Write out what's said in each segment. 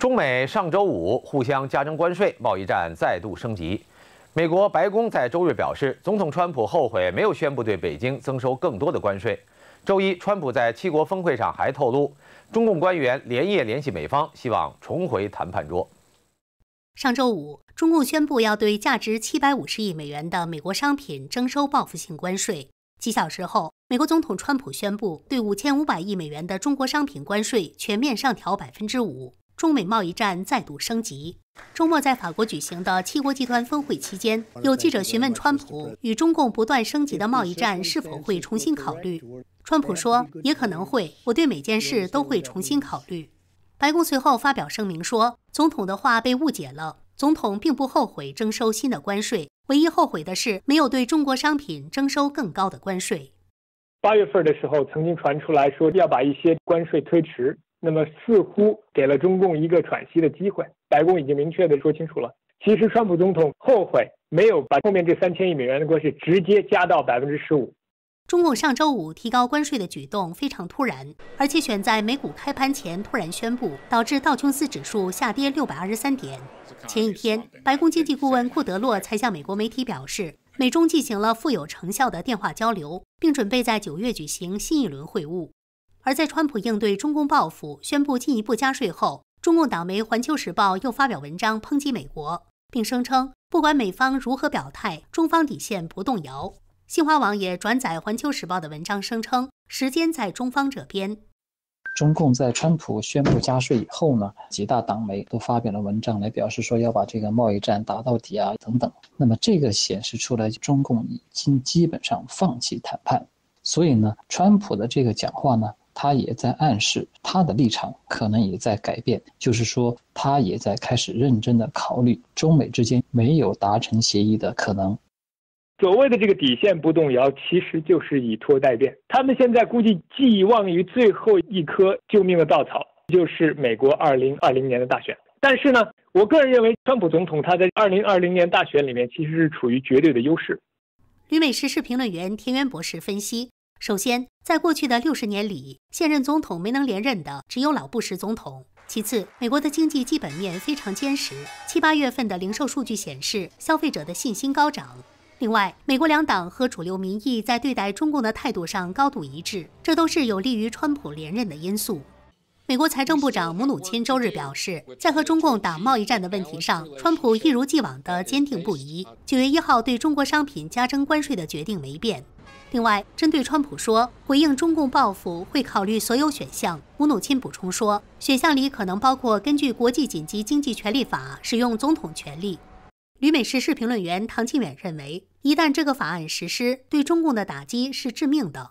中美上周五互相加征关税，贸易战再度升级。美国白宫在周日表示，总统川普后悔没有宣布对北京增收更多的关税。周一，川普在七国峰会上还透露，中共官员连夜联系美方，希望重回谈判桌。上周五，中共宣布要对价值七百五十亿美元的美国商品征收报复性关税。几小时后，美国总统川普宣布对五千五百亿美元的中国商品关税全面上调百分之五。中美贸易战再度升级。周末在法国举行的七国集团峰会期间，有记者询问川普，与中共不断升级的贸易战是否会重新考虑？川普说：“也可能会，我对每件事都会重新考虑。”白宫随后发表声明说，总统的话被误解了。总统并不后悔征收新的关税，唯一后悔的是没有对中国商品征收更高的关税。八月份的时候，曾经传出来说要把一些关税推迟。那么似乎给了中共一个喘息的机会。白宫已经明确的说清楚了，其实川普总统后悔没有把后面这三千亿美元的关税直接加到百分之十五。中共上周五提高关税的举动非常突然，而且选在美股开盘前突然宣布，导致道琼斯指数下跌六百二十三点。前一天，白宫经济顾问库德洛才向美国媒体表示，美中进行了富有成效的电话交流，并准备在九月举行新一轮会晤。而在川普应对中共报复、宣布进一步加税后，中共党媒《环球时报》又发表文章抨击美国，并声称不管美方如何表态，中方底线不动摇。新华网也转载《环球时报》的文章，声称时间在中方这边。中共在川普宣布加税以后呢，几大党媒都发表了文章来表示说要把这个贸易战打到底啊等等。那么这个显示出来，中共已经基本上放弃谈判。所以呢，川普的这个讲话呢。他也在暗示，他的立场可能也在改变，就是说，他也在开始认真的考虑中美之间没有达成协议的可能。所谓的这个底线不动摇，其实就是以拖待变。他们现在估计寄望于最后一颗救命的稻草，就是美国二零二零年的大选。但是呢，我个人认为，川普总统他在二零二零年大选里面其实是处于绝对的优势。旅美时事评论员田园博士分析。首先，在过去的六十年里，现任总统没能连任的只有老布什总统。其次，美国的经济基本面非常坚实，七八月份的零售数据显示消费者的信心高涨。另外，美国两党和主流民意在对待中共的态度上高度一致，这都是有利于川普连任的因素。美国财政部长姆努钦周日表示，在和中共打贸易战的问题上，川普一如既往的坚定不移。九月一号对中国商品加征关税的决定没变。另外，针对川普说回应中共报复会考虑所有选项，姆努钦补充说，选项里可能包括根据国际紧急经济权利法使用总统权力。旅美时事评论员唐庆远认为，一旦这个法案实施，对中共的打击是致命的。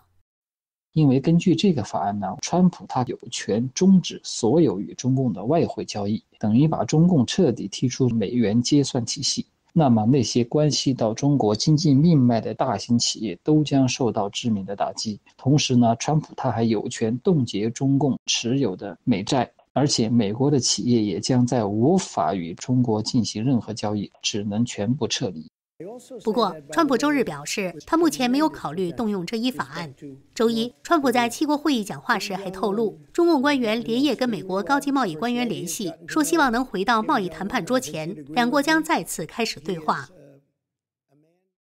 因为根据这个法案呢，川普他有权终止所有与中共的外汇交易，等于把中共彻底踢出美元结算体系。那么那些关系到中国经济命脉的大型企业都将受到致命的打击。同时呢，川普他还有权冻结中共持有的美债，而且美国的企业也将在无法与中国进行任何交易，只能全部撤离。不过，川普周日表示，他目前没有考虑动用这一法案。周一，川普在七国会议讲话时还透露，中共官员连夜跟美国高级贸易官员联系，说希望能回到贸易谈判桌前，两国将再次开始对话。